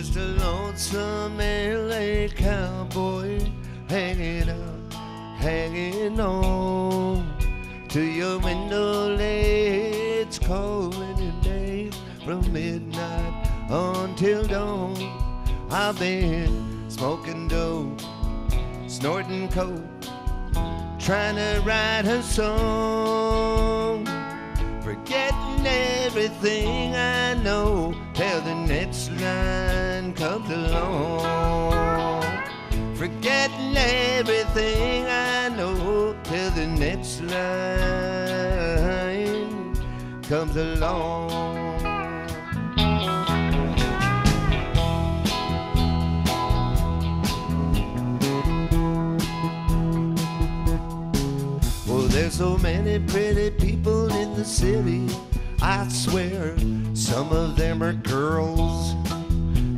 just a lonesome LA cowboy hanging out, hanging on to your window ledge, calling your name from midnight until dawn. I've been smoking dope, snorting coke, trying to write a song, forgetting everything I know till the next line comes along. Forgetting everything I know till the next line comes along. Well, there's so many pretty people in the city. I swear, some of them are girls.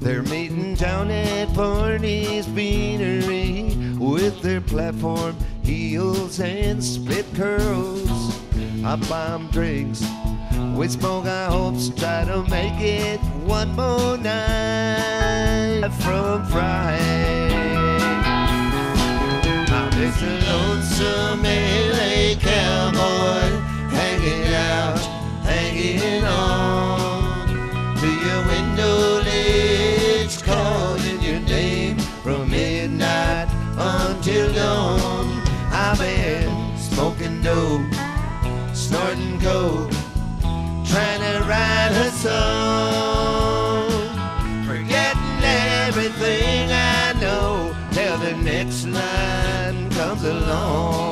They're meeting down at Barney's Beanery with their platform heels and split curls. I buy 'em drinks with smoke. I hope try to make it one more night from Friday. I'm just a lonesome LA cowboy hanging out, hanging on everything I know till the next line comes along.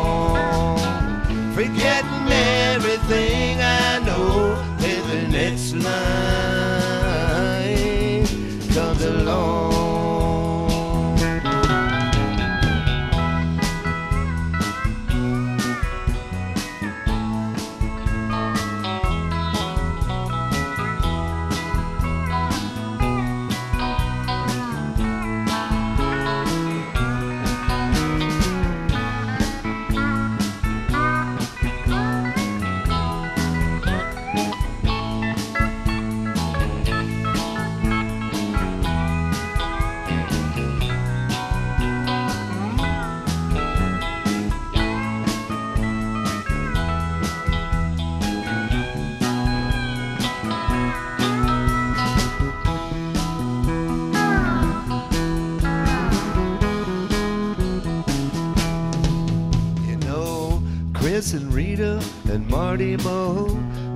And Rita and Marty Moe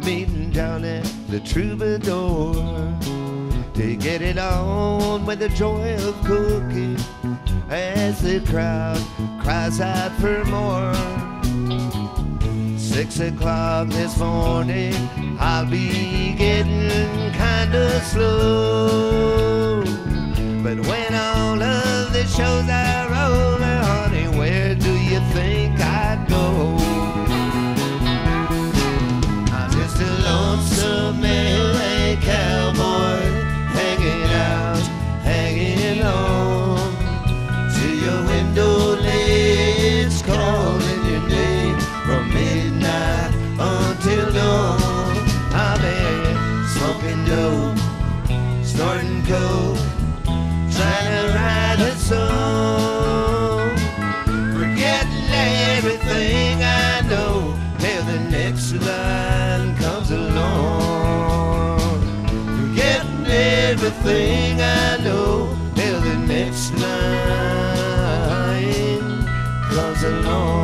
meeting down at the Troubadour to get it on with the joy of cooking as the crowd cries out for more. Six o'clock this morning, I'll be getting kinda slow. But when all of the shows are over, honey, where snorting coke, trying to write a song, forgetting everything I know till the next line comes along. Forgetting everything I know till the next line comes along.